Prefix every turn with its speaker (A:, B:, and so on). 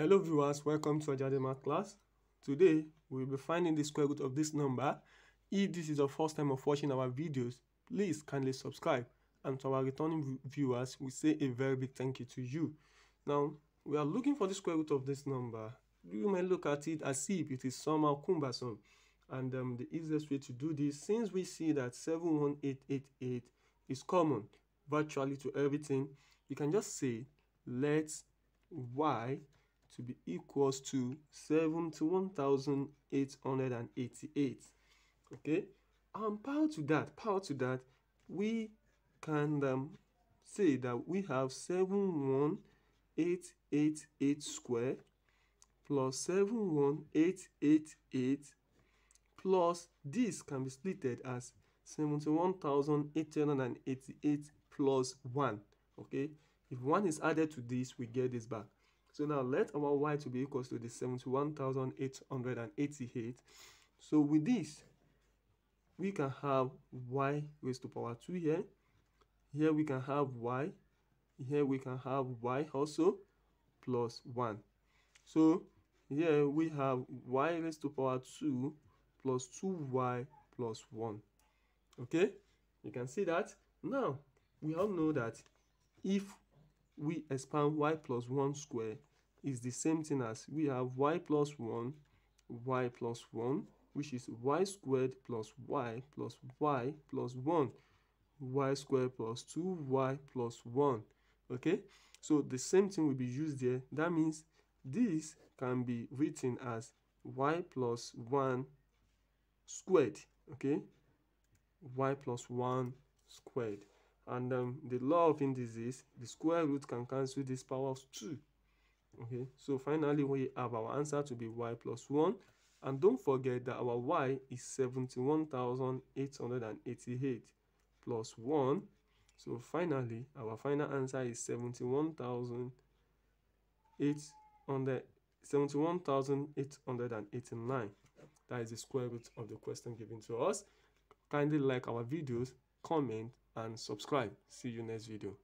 A: Hello viewers, welcome to Hajjady Math class. Today, we will be finding the square root of this number. If this is your first time of watching our videos, please kindly subscribe. And to our returning viewers, we say a very big thank you to you. Now, we are looking for the square root of this number. You may look at it as see if it is somehow cumbersome. And um, the easiest way to do this, since we see that 71888 is common virtually to everything, you can just say, let's y to be equals to 71,888. Okay, and power to that, power to that, we can um, say that we have 71888 square plus 71888 plus this can be splitted as 71,888 plus 1. Okay, if 1 is added to this, we get this back. So now let our y to be equals to the 71,888. So with this, we can have y raised to power 2 here. Here we can have y. Here we can have y also plus 1. So here we have y raised to power 2 plus 2y plus 1. Okay, you can see that. Now, we all know that if we expand y plus 1 square is the same thing as we have y plus 1, y plus 1, which is y squared plus y plus y plus 1, y squared plus 2y plus 1. Okay, so the same thing will be used there. That means this can be written as y plus 1 squared. Okay, y plus 1 squared. And um, the law of indices, the square root can cancel this power of 2. Okay, so finally we have our answer to be y plus 1. And don't forget that our y is 71,888 plus 1. So finally, our final answer is 71,889. That is the square root of the question given to us. Kindly like our videos, comment, and subscribe. See you next video.